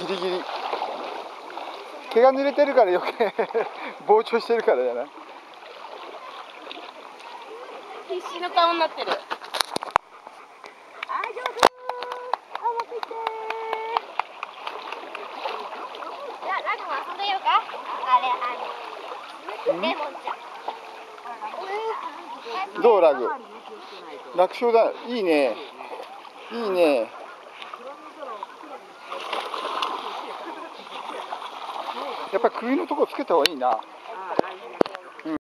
ギリギリ毛が濡れてるから余計 膨張してるからじゃない？必死の顔になってる。あ、上手。あ、持ってきてじゃあ、ラグも遊んでようか。あれ、あれ。レモンちゃん。どうラグ？楽勝だいいねいいねやっぱり首のとこつけた方がいいな。